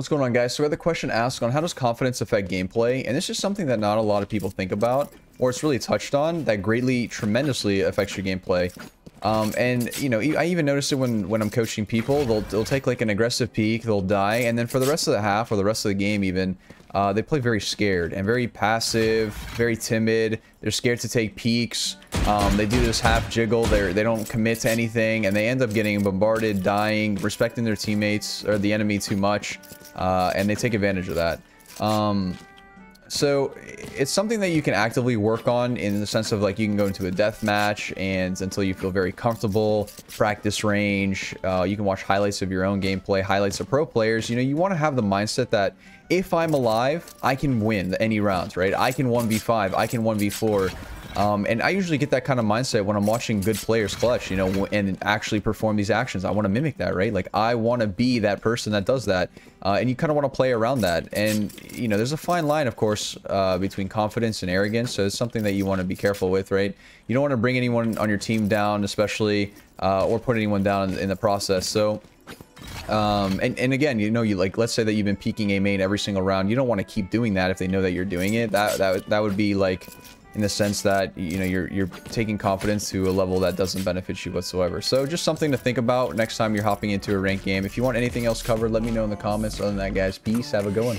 What's going on guys? So we had the question asked on how does confidence affect gameplay? And this is something that not a lot of people think about or it's really touched on that greatly, tremendously affects your gameplay. Um, and, you know, I even noticed it when, when I'm coaching people. They'll, they'll take like an aggressive peek, they'll die, and then for the rest of the half or the rest of the game even, uh, they play very scared and very passive, very timid. They're scared to take peeks. Um, they do this half jiggle. They they don't commit to anything, and they end up getting bombarded, dying, respecting their teammates or the enemy too much, uh, and they take advantage of that. Um, so it's something that you can actively work on in the sense of like you can go into a death match and until you feel very comfortable, practice range, uh, you can watch highlights of your own gameplay, highlights of pro players. You know, you want to have the mindset that if I'm alive, I can win any rounds, right? I can 1v5, I can 1v4. Um, and I usually get that kind of mindset when I'm watching good players clutch, you know, and actually perform these actions. I want to mimic that, right? Like, I want to be that person that does that. Uh, and you kind of want to play around that. And, you know, there's a fine line, of course, uh, between confidence and arrogance. So it's something that you want to be careful with, right? You don't want to bring anyone on your team down, especially, uh, or put anyone down in, the process. So um, and, and again, you know, you like, let's say that you've been peeking A main every single round. You don't want to keep doing that if they know that you're doing it. That, that, that would be like, in the sense that you know you're you're taking confidence to a level that doesn't benefit you whatsoever. So just something to think about next time you're hopping into a ranked game. If you want anything else covered, let me know in the comments. Other than that, guys, peace. Have a good one.